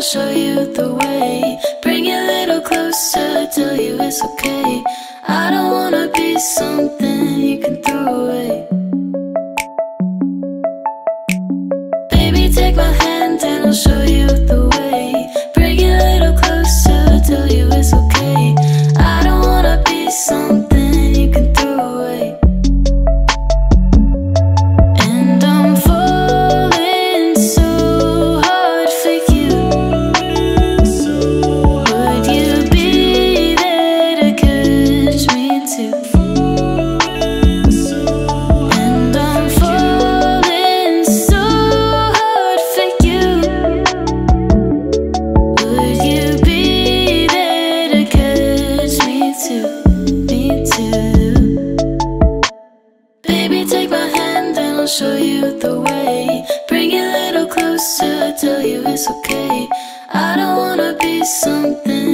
I'll show you the way. Bring you a little closer, tell you it's okay. I don't wanna be something I'll show you the way. Bring it a little closer, tell you it's okay. I don't wanna be something